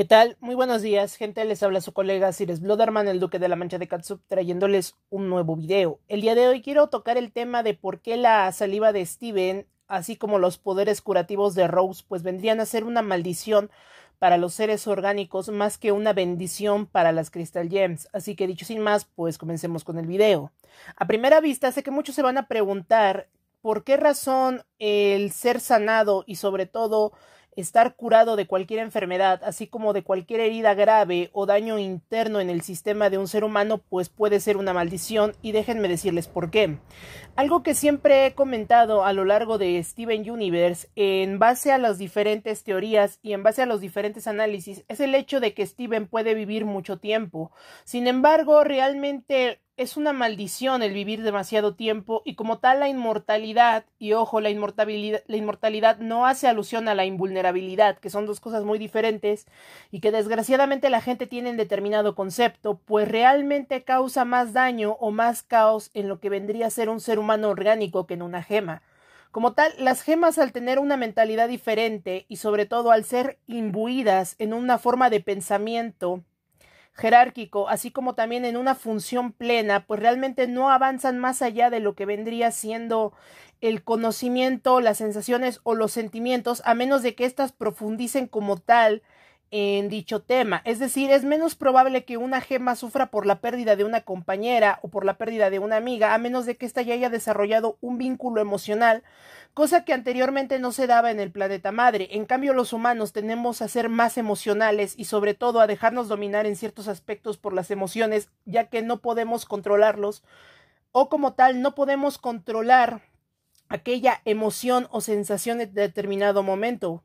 ¿Qué tal? Muy buenos días, gente. Les habla su colega Cires Bloderman, el duque de la Mancha de Katsup, trayéndoles un nuevo video. El día de hoy quiero tocar el tema de por qué la saliva de Steven, así como los poderes curativos de Rose, pues vendrían a ser una maldición para los seres orgánicos más que una bendición para las Crystal Gems. Así que dicho sin más, pues comencemos con el video. A primera vista, sé que muchos se van a preguntar por qué razón el ser sanado y sobre todo estar curado de cualquier enfermedad, así como de cualquier herida grave o daño interno en el sistema de un ser humano, pues puede ser una maldición y déjenme decirles por qué. Algo que siempre he comentado a lo largo de Steven Universe, en base a las diferentes teorías y en base a los diferentes análisis, es el hecho de que Steven puede vivir mucho tiempo. Sin embargo, realmente es una maldición el vivir demasiado tiempo y como tal la inmortalidad, y ojo, la inmortalidad, la inmortalidad no hace alusión a la invulnerabilidad, que son dos cosas muy diferentes y que desgraciadamente la gente tiene en determinado concepto, pues realmente causa más daño o más caos en lo que vendría a ser un ser humano orgánico que en una gema. Como tal, las gemas al tener una mentalidad diferente y sobre todo al ser imbuidas en una forma de pensamiento jerárquico, así como también en una función plena, pues realmente no avanzan más allá de lo que vendría siendo el conocimiento, las sensaciones o los sentimientos, a menos de que éstas profundicen como tal en dicho tema. Es decir, es menos probable que una gema sufra por la pérdida de una compañera o por la pérdida de una amiga, a menos de que ésta ya haya desarrollado un vínculo emocional, cosa que anteriormente no se daba en el planeta madre. En cambio, los humanos tenemos a ser más emocionales y sobre todo a dejarnos dominar en ciertos aspectos por las emociones, ya que no podemos controlarlos o como tal no podemos controlar aquella emoción o sensación en determinado momento.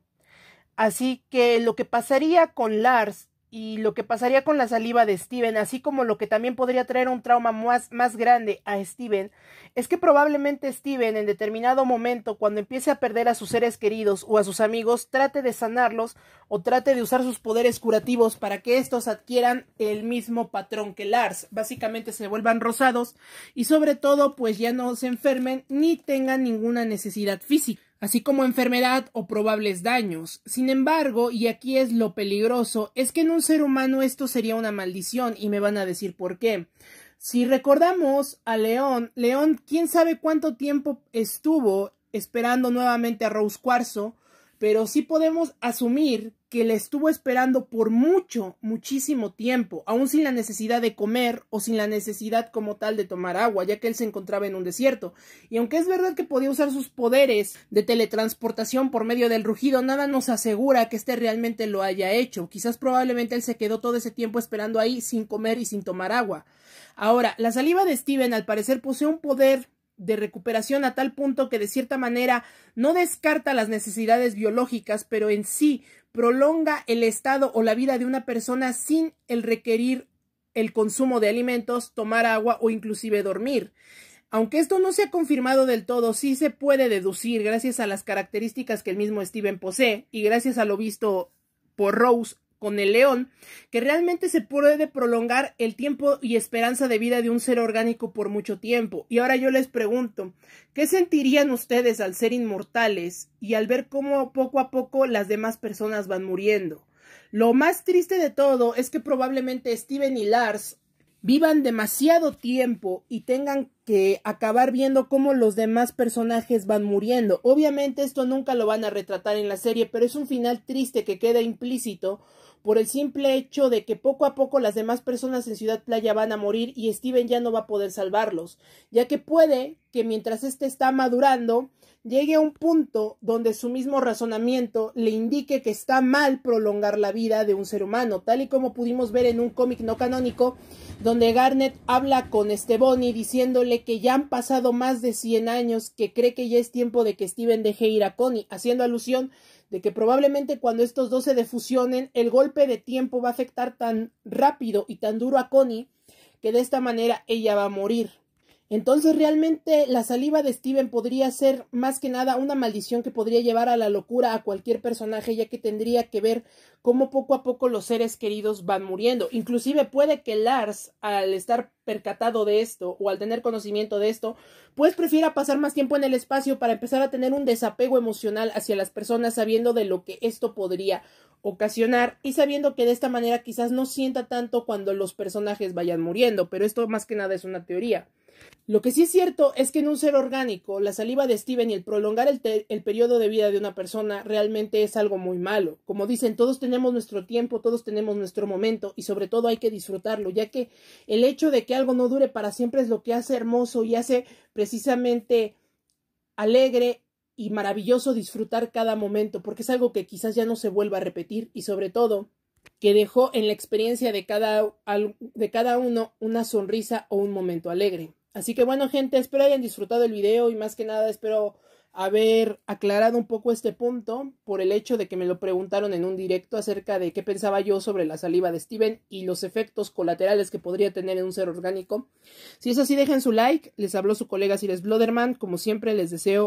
Así que lo que pasaría con Lars y lo que pasaría con la saliva de Steven, así como lo que también podría traer un trauma más, más grande a Steven, es que probablemente Steven en determinado momento, cuando empiece a perder a sus seres queridos o a sus amigos, trate de sanarlos o trate de usar sus poderes curativos para que estos adquieran el mismo patrón que Lars. Básicamente se vuelvan rosados y sobre todo pues ya no se enfermen ni tengan ninguna necesidad física así como enfermedad o probables daños. Sin embargo, y aquí es lo peligroso, es que en un ser humano esto sería una maldición y me van a decir por qué. Si recordamos a León, León, quién sabe cuánto tiempo estuvo esperando nuevamente a Rose Cuarzo, pero sí podemos asumir que le estuvo esperando por mucho, muchísimo tiempo, aún sin la necesidad de comer o sin la necesidad como tal de tomar agua, ya que él se encontraba en un desierto. Y aunque es verdad que podía usar sus poderes de teletransportación por medio del rugido, nada nos asegura que éste realmente lo haya hecho. Quizás probablemente él se quedó todo ese tiempo esperando ahí sin comer y sin tomar agua. Ahora, la saliva de Steven al parecer posee un poder de recuperación a tal punto que de cierta manera no descarta las necesidades biológicas, pero en sí prolonga el estado o la vida de una persona sin el requerir el consumo de alimentos, tomar agua o inclusive dormir. Aunque esto no se ha confirmado del todo, sí se puede deducir gracias a las características que el mismo Steven posee y gracias a lo visto por Rose con el león, que realmente se puede prolongar el tiempo y esperanza de vida de un ser orgánico por mucho tiempo. Y ahora yo les pregunto, ¿qué sentirían ustedes al ser inmortales y al ver cómo poco a poco las demás personas van muriendo? Lo más triste de todo es que probablemente Steven y Lars vivan demasiado tiempo y tengan que acabar viendo cómo los demás personajes van muriendo. Obviamente esto nunca lo van a retratar en la serie, pero es un final triste que queda implícito por el simple hecho de que poco a poco las demás personas en Ciudad Playa van a morir y Steven ya no va a poder salvarlos, ya que puede que mientras éste está madurando, llegue a un punto donde su mismo razonamiento le indique que está mal prolongar la vida de un ser humano, tal y como pudimos ver en un cómic no canónico, donde Garnet habla con Esteboni diciéndole que ya han pasado más de 100 años, que cree que ya es tiempo de que Steven deje ir a Connie, haciendo alusión de que probablemente cuando estos dos se defusionen, el golpe de tiempo va a afectar tan rápido y tan duro a Connie que de esta manera ella va a morir. Entonces realmente la saliva de Steven podría ser más que nada una maldición que podría llevar a la locura a cualquier personaje ya que tendría que ver cómo poco a poco los seres queridos van muriendo. Inclusive puede que Lars al estar percatado de esto o al tener conocimiento de esto pues prefiera pasar más tiempo en el espacio para empezar a tener un desapego emocional hacia las personas sabiendo de lo que esto podría ocasionar y sabiendo que de esta manera quizás no sienta tanto cuando los personajes vayan muriendo, pero esto más que nada es una teoría. Lo que sí es cierto es que en un ser orgánico, la saliva de Steven y el prolongar el, el, periodo de vida de una persona realmente es algo muy malo. Como dicen, todos tenemos nuestro tiempo, todos tenemos nuestro momento y sobre todo hay que disfrutarlo, ya que el hecho de que algo no dure para siempre es lo que hace hermoso y hace precisamente alegre y maravilloso disfrutar cada momento, porque es algo que quizás ya no se vuelva a repetir y sobre todo que dejó en la experiencia de cada, de cada uno una sonrisa o un momento alegre. Así que bueno, gente, espero hayan disfrutado el video y más que nada espero haber aclarado un poco este punto por el hecho de que me lo preguntaron en un directo acerca de qué pensaba yo sobre la saliva de Steven y los efectos colaterales que podría tener en un ser orgánico. Si es así, dejen su like. Les habló su colega Cires Bloderman. Como siempre, les deseo